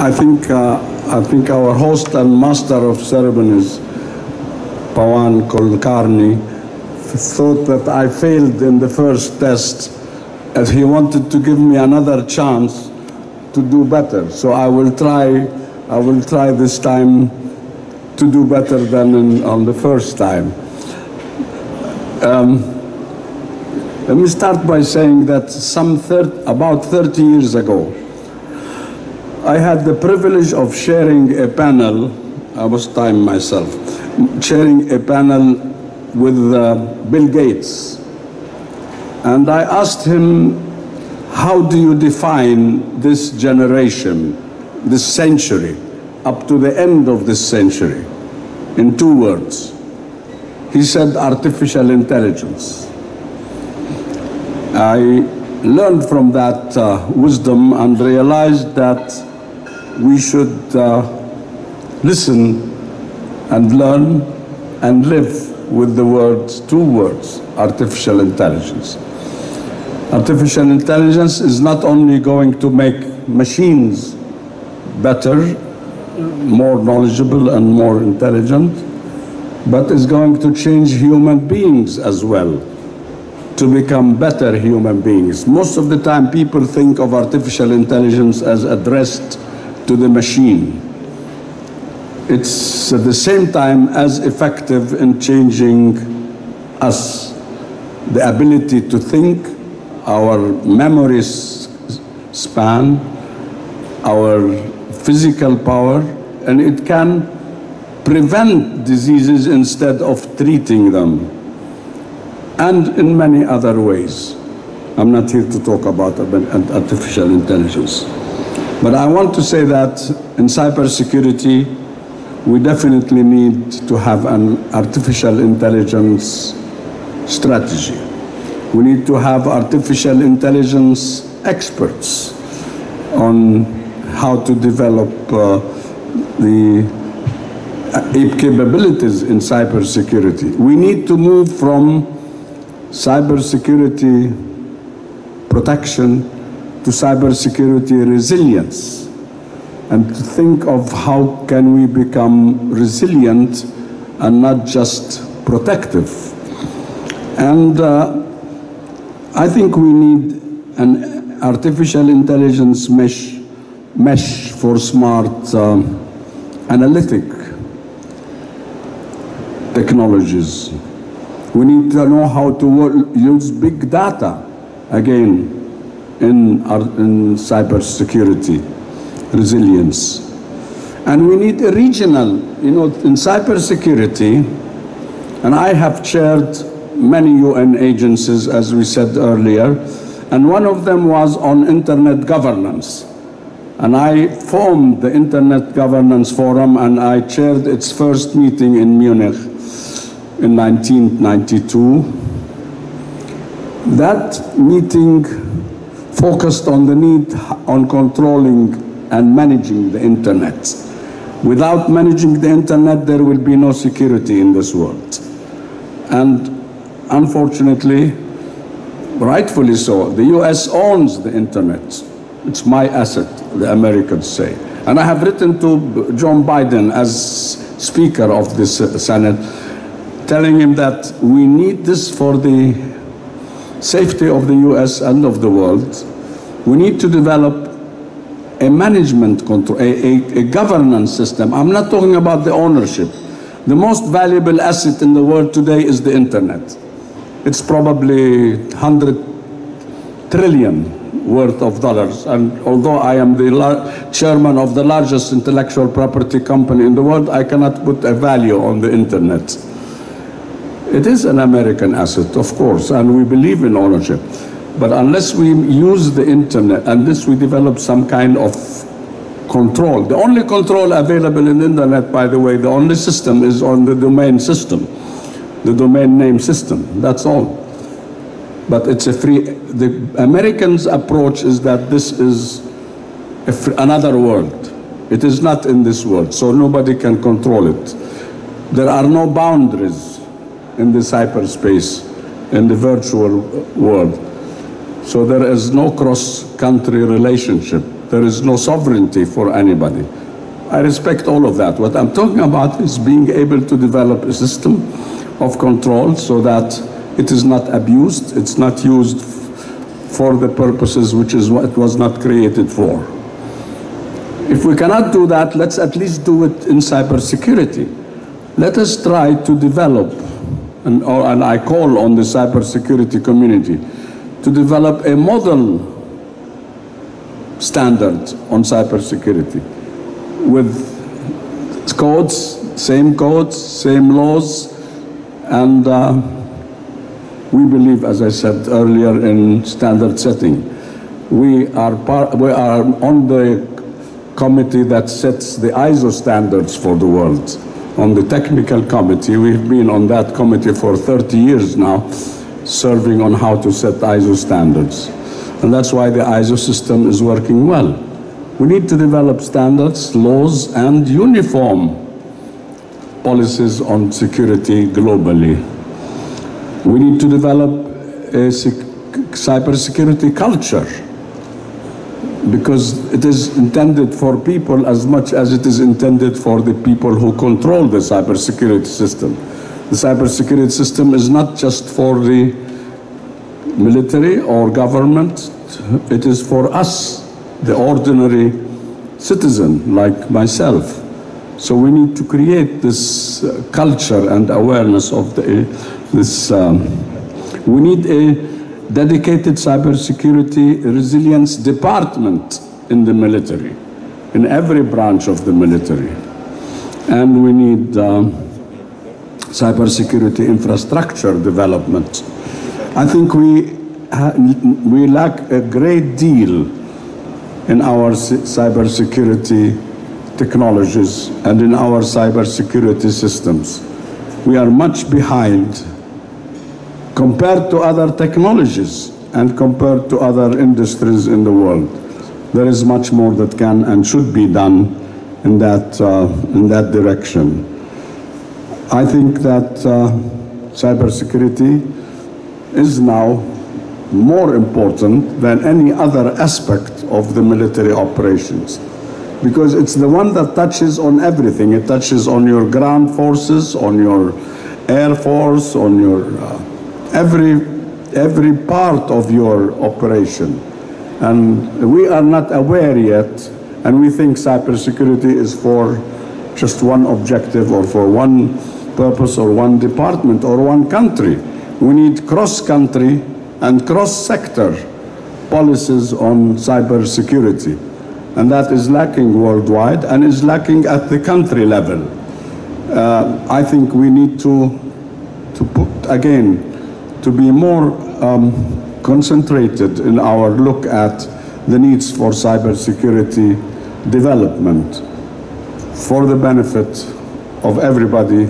I think, uh, I think our host and master of ceremonies, Pawan Kulkarni, thought that I failed in the first test as he wanted to give me another chance to do better. So I will try, I will try this time to do better than in, on the first time. Um, let me start by saying that some thir- about 30 years ago, I had the privilege of sharing a panel, I was time myself, sharing a panel with uh, Bill Gates. And I asked him, how do you define this generation, this century, up to the end of this century, in two words? He said artificial intelligence. I learned from that uh, wisdom and realized that we should uh, listen and learn and live with the words, two words, artificial intelligence. Artificial intelligence is not only going to make machines better, more knowledgeable and more intelligent, but is going to change human beings as well to become better human beings. Most of the time, people think of artificial intelligence as addressed to the machine. It's at the same time as effective in changing us, the ability to think, our memory span, our physical power, and it can prevent diseases instead of treating them and in many other ways. I'm not here to talk about artificial intelligence. But I want to say that in cybersecurity, we definitely need to have an artificial intelligence strategy. We need to have artificial intelligence experts on how to develop uh, the uh, capabilities in cybersecurity. We need to move from cybersecurity protection to cybersecurity resilience and to think of how can we become resilient and not just protective. And uh, I think we need an artificial intelligence mesh, mesh for smart um, analytic technologies. We need to know how to use big data again in, our, in resilience. And we need a regional, you know, in cybersecurity, and I have chaired many UN agencies, as we said earlier, and one of them was on internet governance. And I formed the Internet Governance Forum and I chaired its first meeting in Munich in 1992. That meeting focused on the need on controlling and managing the internet. Without managing the internet, there will be no security in this world. And unfortunately, rightfully so, the US owns the internet. It's my asset, the Americans say. And I have written to John Biden as Speaker of this Senate, telling him that we need this for the safety of the US and of the world. We need to develop a management control, a, a, a governance system. I'm not talking about the ownership. The most valuable asset in the world today is the internet. It's probably 100 trillion worth of dollars. And although I am the chairman of the largest intellectual property company in the world, I cannot put a value on the internet. It is an American asset, of course, and we believe in ownership. But unless we use the internet, unless we develop some kind of control, the only control available in the internet, by the way, the only system is on the domain system, the domain name system. That's all. But it's a free. The Americans' approach is that this is free, another world. It is not in this world, so nobody can control it. There are no boundaries in the cyberspace, in the virtual world. So there is no cross-country relationship. There is no sovereignty for anybody. I respect all of that. What I'm talking about is being able to develop a system of control so that it is not abused, it's not used for the purposes which is what it was not created for. If we cannot do that, let's at least do it in cybersecurity. Let us try to develop, and, or, and I call on the cybersecurity community to develop a model standard on cybersecurity with codes, same codes, same laws, and uh, we believe, as I said earlier, in standard setting. We are, par- we are on the committee that sets the ISO standards for the world. On the technical committee, we've been on that committee for 30 years now, serving on how to set ISO standards. And that's why the ISO system is working well. We need to develop standards, laws, and uniform policies on security globally. We need to develop a sec- cybersecurity culture because it is intended for people as much as it is intended for the people who control the cybersecurity system. The cybersecurity system is not just for the military or government, it is for us, the ordinary citizen like myself. So we need to create this uh, culture and awareness of the, this. Um, we need a dedicated cybersecurity resilience department in the military, in every branch of the military. And we need um, cybersecurity infrastructure development. I think we, we lack a great deal in our cy- cybersecurity technologies and in our cybersecurity systems. We are much behind compared to other technologies and compared to other industries in the world. There is much more that can and should be done in that, uh, in that direction. I think that uh, cybersecurity is now more important than any other aspect of the military operations because it's the one that touches on everything. It touches on your ground forces, on your air force, on your uh, every every part of your operation. And we are not aware yet, and we think cybersecurity is for just one objective or for one purpose or one department or one country. We need cross-country and cross-sector policies on cybersecurity. And that is lacking worldwide and is lacking at the country level. Uh, I think we need to, to put, again, to be more um, concentrated in our look at the needs for cybersecurity development for the benefit of everybody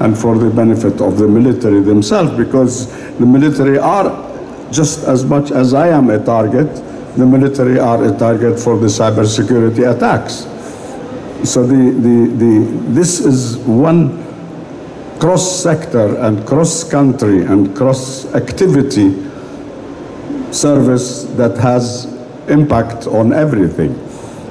and for the benefit of the military themselves because the military are just as much as I am a target, the military are a target for the cybersecurity attacks. So the, the, the, this is one cross-sector and cross-country and cross-activity service that has impact on everything.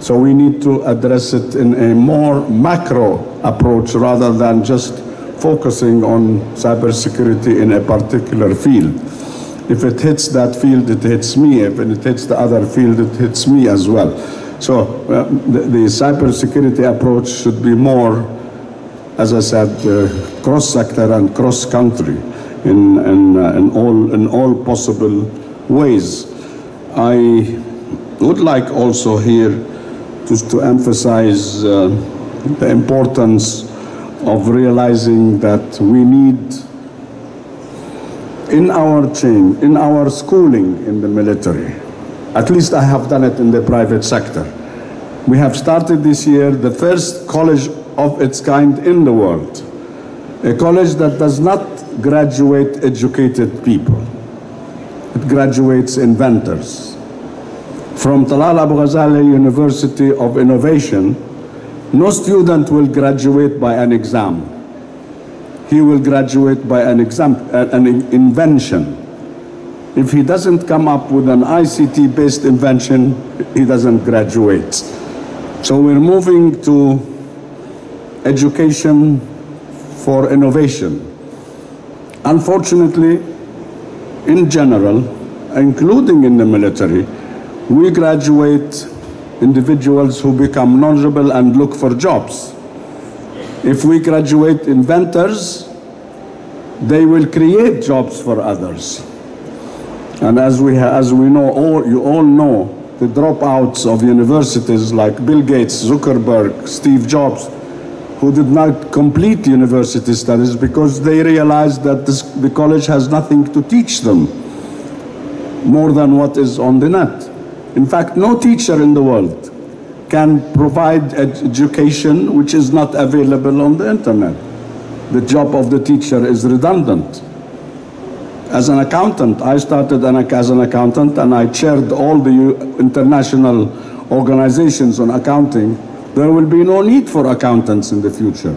So we need to address it in a more macro approach rather than just focusing on cybersecurity in a particular field. If it hits that field, it hits me. If it hits the other field, it hits me as well. So uh, the, the cybersecurity approach should be more, as I said, uh, cross-sector and cross-country in, in, uh, in, all, in all possible ways. I would like also here to, to emphasize uh, the importance of realizing that we need in our chain, in our schooling in the military, at least I have done it in the private sector. We have started this year the first college of its kind in the world, a college that does not graduate educated people. It graduates inventors. From Talal Abu Ghazaleh University of Innovation, no student will graduate by an exam he will graduate by an, exam, uh, an invention. If he doesn't come up with an ICT based invention, he doesn't graduate. So we're moving to education for innovation. Unfortunately, in general, including in the military, we graduate individuals who become knowledgeable and look for jobs. If we graduate inventors, they will create jobs for others. And as we, as we know, all, you all know, the dropouts of universities like Bill Gates, Zuckerberg, Steve Jobs, who did not complete university studies because they realized that this, the college has nothing to teach them more than what is on the net. In fact, no teacher in the world can provide ed- education which is not available on the internet. The job of the teacher is redundant. As an accountant, I started as an accountant and I chaired all the international organizations on accounting. There will be no need for accountants in the future.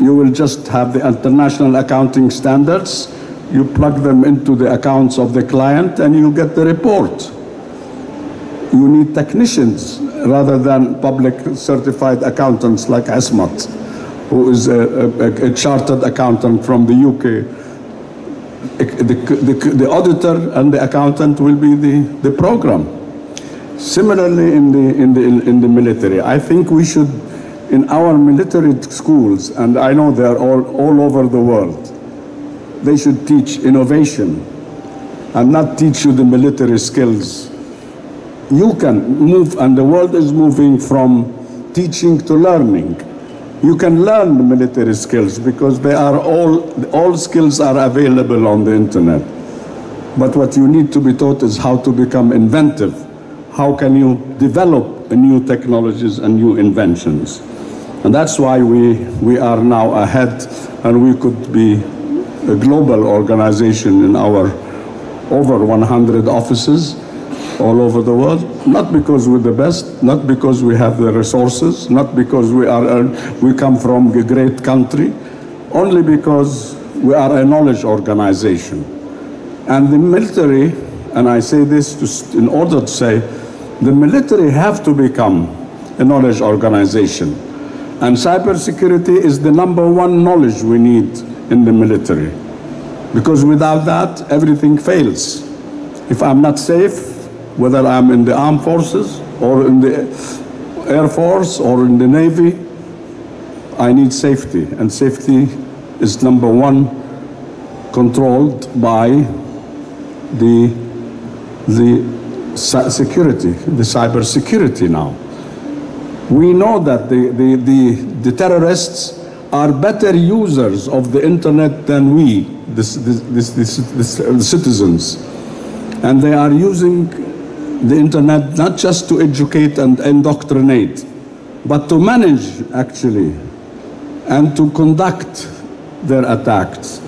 You will just have the international accounting standards, you plug them into the accounts of the client, and you get the report. You need technicians rather than public certified accountants like Asmat, who is a, a- a chartered accountant from the UK the, the, the auditor and the accountant will be the, the program. Similarly, in the, in, the, in the military, I think we should, in our military schools, and I know they're all, all over the world, they should teach innovation and not teach you the military skills. You can move, and the world is moving from teaching to learning. You can learn military skills because they are all, all skills are available on the internet. But what you need to be taught is how to become inventive. How can you develop new technologies and new inventions? And that's why we, we are now ahead and we could be a global organization in our over 100 offices all over the world, not because we're the best, not because we have the resources, not because we, are, uh, we come from a great country, only because we are a knowledge organization. And the military, and I say this to, in order to say, the military have to become a knowledge organization. And cybersecurity is the number one knowledge we need in the military. Because without that, everything fails. If I'm not safe, whether I'm in the armed forces or in the Air Force or in the Navy, I need safety. And safety is number one, controlled by the, the security, the cyber security now. We know that the, the, the, the terrorists are better users of the internet than we, the, the, citizens. And they are using the internet not just to educate and indoctrinate, but to manage actually and to conduct their attacks.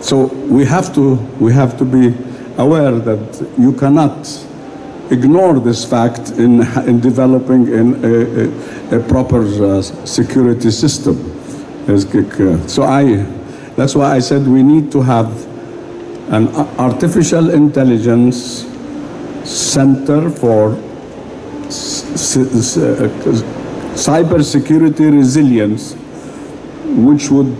So we have to, we have to be aware that you cannot ignore this fact in, in developing in a, a, a proper uh, security system. So I, that's why I said we need to have an artificial intelligence center for uh, cyber security resilience, which would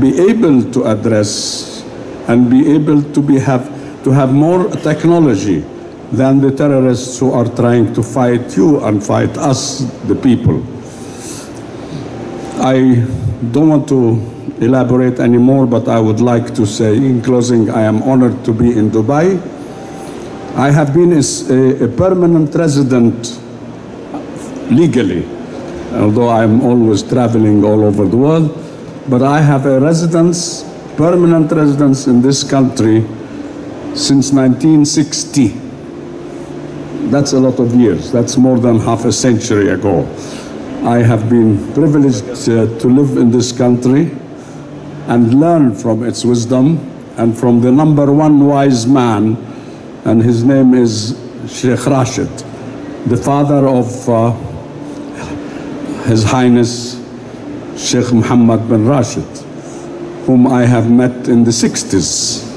be able to address and be able to be have to have more technology than the terrorists who are trying to fight you and fight us, the people. I don't want to elaborate anymore, but I would like to say in closing, I am honored to be in Dubai. I have been a, a permanent resident legally, although I'm always traveling all over the world, but I have a residence, permanent residence in this country since 1960. That's a lot of years. That's more than half a century ago. I have been privileged uh, to live in this country and learn from its wisdom and from the number one wise man, and his name is Sheikh Rashid, the father of uh, His Highness Sheikh Mohammed bin Rashid, whom I have met in the 60s.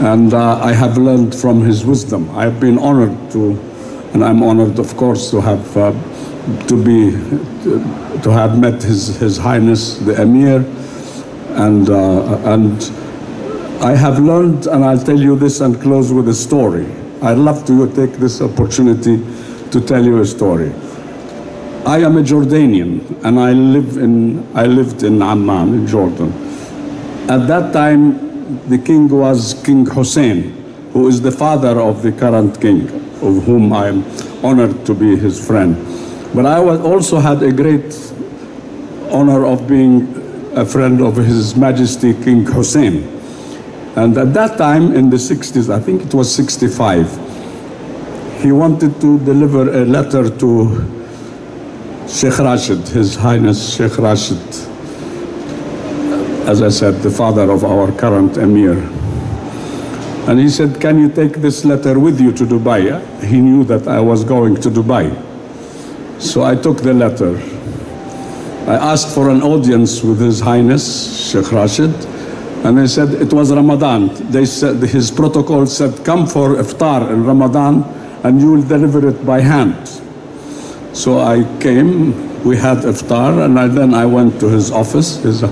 And uh, I have learned from his wisdom. I have been honored to, and I'm honored, of course, to have uh, to be to, to have met his His Highness the Emir, and uh, and I have learned, and I'll tell you this and close with a story. I'd love to take this opportunity to tell you a story. I am a Jordanian, and I live in I lived in Amman, in Jordan. At that time, the king was King Hussein, who is the father of the current king, of whom I am honored to be his friend. But I was also had a great honor of being a friend of His Majesty King Hussein. And at that time, in the 60s, I think it was 65, he wanted to deliver a letter to Sheikh Rashid, His Highness Sheikh Rashid, as I said, the father of our current emir. And he said, Can you take this letter with you to Dubai? He knew that I was going to Dubai. So I took the letter. I asked for an audience with His Highness Sheikh Rashid, and they said it was Ramadan. They said his protocol said, "Come for iftar in Ramadan, and you will deliver it by hand." So I came. We had iftar, and I, then I went to his office, His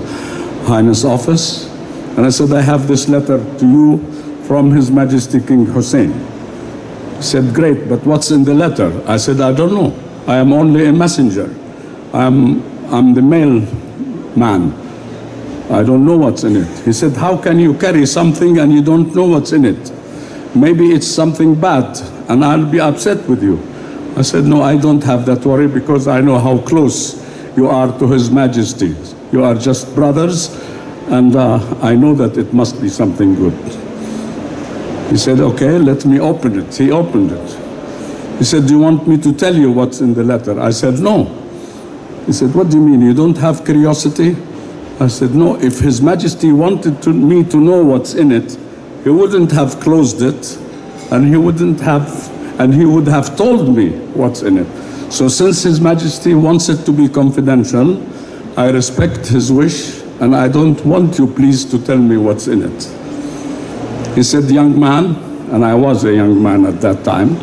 Highness office, and I said, "I have this letter to you from His Majesty King Hussein." He said, "Great, but what's in the letter?" I said, "I don't know. I am only a messenger. I'm I'm the mailman. I don't know what's in it. He said, How can you carry something and you don't know what's in it? Maybe it's something bad and I'll be upset with you. I said, No, I don't have that worry because I know how close you are to His Majesty. You are just brothers and uh, I know that it must be something good. He said, Okay, let me open it. He opened it. He said, Do you want me to tell you what's in the letter? I said, No. He said, What do you mean? You don't have curiosity? I said, No, if His Majesty wanted to, me to know what's in it, he wouldn't have closed it and he wouldn't have, and he would have told me what's in it. So since His Majesty wants it to be confidential, I respect his wish and I don't want you please to tell me what's in it. He said, Young man, and I was a young man at that time,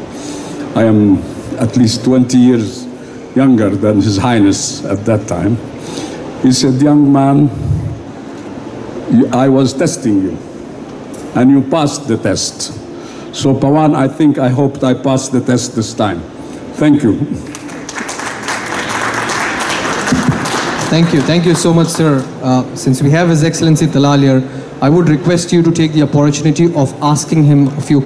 I am at least 20 years younger than His Highness at that time. He said, Young man, I was testing you, and you passed the test. So, Pawan, I think I hoped I passed the test this time. Thank you. Thank you. Thank you so much, sir. Uh, since we have His Excellency Talal here, I would request you to take the opportunity of asking him a few